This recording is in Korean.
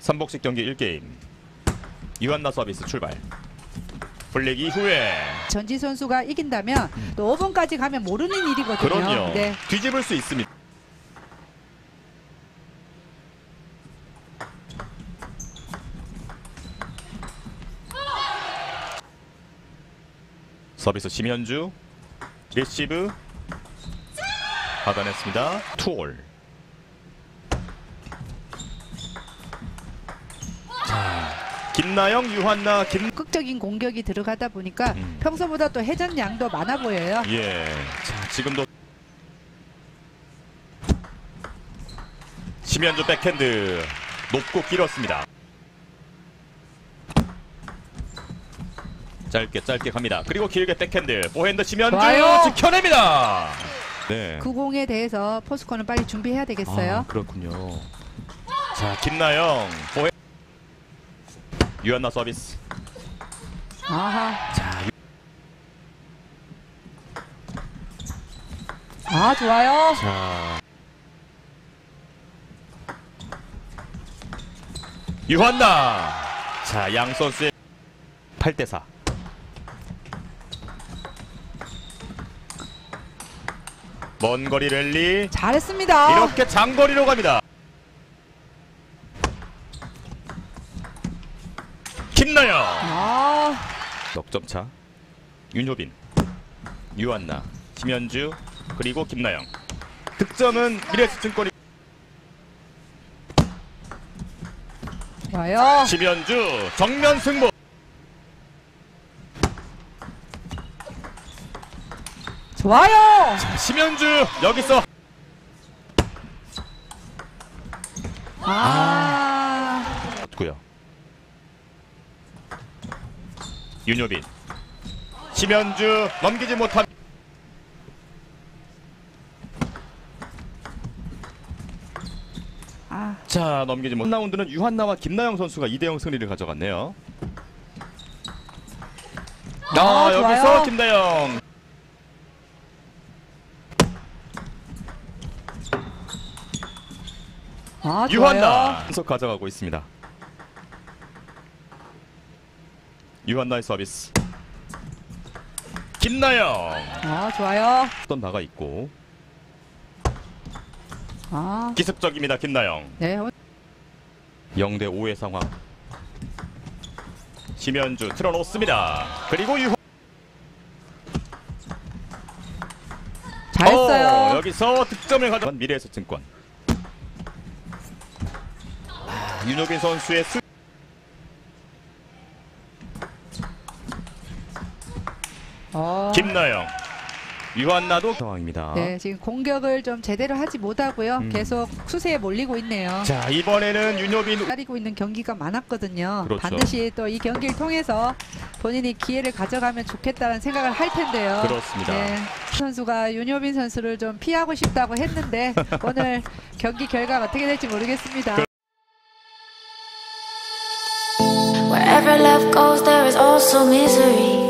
삼복식 경기 1게임. 유한나 서비스 출발. flick 이후에. 전지 선수가 이긴다면 또 5번까지 가면 모르는 일이거든요. 그럼요. 네. 뒤집을 수 있습니다. 서비스 심현주. 리시브. 받아냈습니다. two all 김나영 유한나 김 극적인 공격이 들어가다 보니까 음. 평소보다 또 회전 양도 많아 보여요. 예. 자, 지금도 심현주 백핸드 높고 길었습니다. 짧게 짧게 갑니다. 그리고 길게 백핸드 포핸드 심현주 좋아요. 지켜냅니다. 네. 그 공에 대해서 포스코는 빨리 준비해야 되겠어요. 아, 그렇군요. 자, 김나영 포핸 유한나 서비스. 아하. 자, 유- 아, 좋아요. 자. 유한나. 자, 양 선수의 8대 4. 먼 거리 랠리 잘했습니다. 이렇게 장거리로 갑니다. 김나영. 아, 넉점 차. 윤효빈 유한나 심현주 그리고 김나영. 득점은 미래수증권이 좋아요. 심현주 정면 승부. 좋아요. 심현주 여기서. 아, 고요 윤효빈 심현주 넘기지 못한 아, 자 넘기지 못. 1라운드는 유한나와 김나영 선수가 2대0 승리를 가져갔네요. 아, 아, 여기서 좋아요. 김나영. 아. 유한나 연속 가져가고 있습니다. 유한나의 서비스. 김나영 아, 좋아요. 또 나가 있고 아, 기습적입니다. 김나영. 네. 오- 0대 5의 상황. 심현주 틀어놓습니다. 그리고 유한 잘했어요. 어, 여기서 득점을 가져간 미래에셋증권. 아, 윤호빈 선수의 수... 어, 김나영, 유한나도 상황입니다. 네, 지금 공격을 좀 제대로 하지 못하고요. 음. 계속 수세에 몰리고 있네요. 자 이번에는 윤호빈 기다리고 있는 경기가 많았거든요. 그렇죠. 반드시 또 이 경기를 통해서 본인이 기회를 가져가면 좋겠다는 생각을 할 텐데요. 그렇습니다. 네, 선수가 윤효빈 선수를 좀 피하고 싶다고 했는데 오늘 경기 결과가 어떻게 될지 모르겠습니다. Wherever love goes, there is also misery.